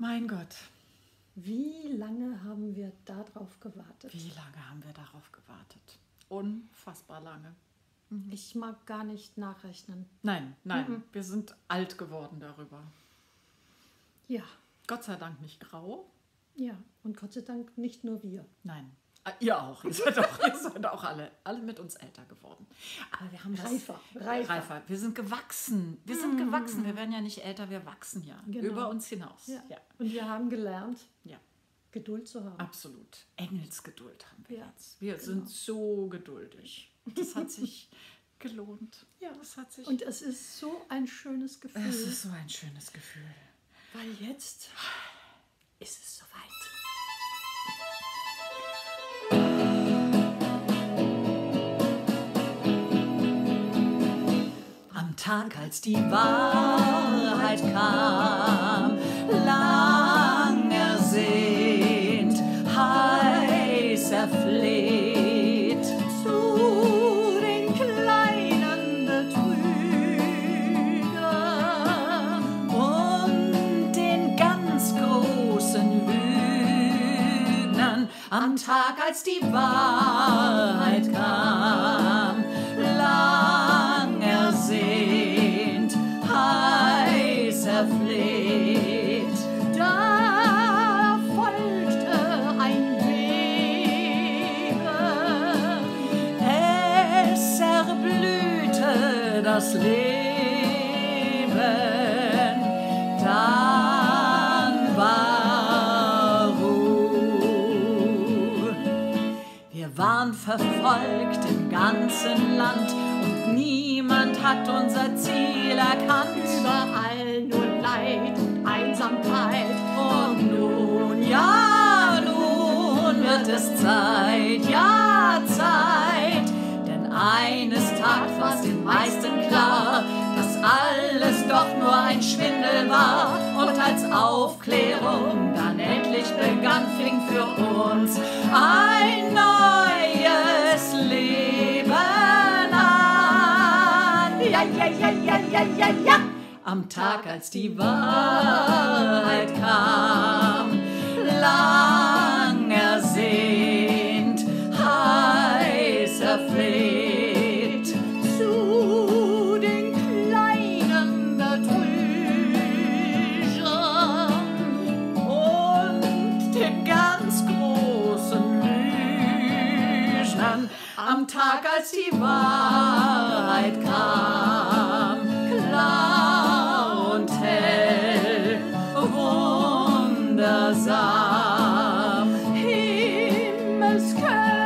Mein Gott, Wie lange haben wir darauf gewartet? wie lange haben wir darauf gewartet? Unfassbar lange. Ich mag gar nicht nachrechnen. Nein, nein, wir sind alt geworden darüber. Ja, Gott sei Dank nicht grau. ja. Und Gott sei Dank nicht nur wir. Nein. Ah, Ihr auch. Ihr seid auch, ihr seid auch alle, alle mit uns älter geworden. Aber wir haben das- Reifer, reifer. reifer. Wir sind gewachsen. Wir sind gewachsen. Wir werden ja nicht älter, wir wachsen ja. Genau. Über uns hinaus. Ja. ja. Und wir haben gelernt, ja. Geduld zu haben. Absolut. Engelsgeduld haben wir Ja, jetzt. Wir sind so geduldig. Das hat sich gelohnt. Ja. Das hat sich. Und es ist so ein schönes Gefühl, es ist so ein schönes Gefühl. weil jetzt ist es soweit. Tag, als die Wahrheit kam, lang ersehnt, heiß erfleht, zu den kleinen Betrügern und den ganz großen Lügnern. Am Tag, als die Wahrheit kam, lang ersehnt, heiß erfleht, Da folgte ein Beben. es erblühte das Leben, dann war Ruhe. Wir waren verfolgt im ganzen Land hat unser Ziel erkannt. Überall nur Leid und Einsamkeit. Und nun, ja, nun wird es Zeit, ja, Zeit. Denn eines Tages war es den meisten klar, dass alles doch nur ein Schwindel war. Und als Aufklärung dann endlich begann, fing für uns ein neues Ja, ja, ja, ja, ja, ja. Am Tag, als die Wahrheit kam, lang ersehnt, heiß erfleht, Lügnern. Am Tag, als die Wahrheit kam, klar und hell, wundersam, Himmelskörper